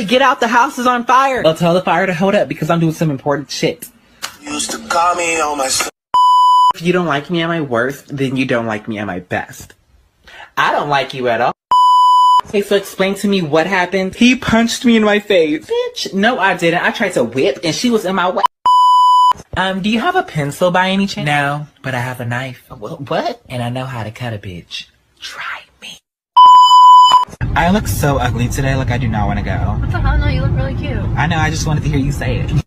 Hurry, get out, the house is on fire. Well, tell the fire to hold up because I'm doing some important shit. Used to call me on my If you don't like me at my worst, then you don't like me at my best. I don't like you at all. Okay, so explain to me what happened. He punched me in my face. Bitch, no I didn't. I tried to whip and she was in my way. Um, do you have a pencil by any chance? No, but I have a knife. Wh- What? And I know how to cut a bitch. I look so ugly today, like I do not want to go. What the hell? No, you look really cute. I know, I just wanted to hear you say it.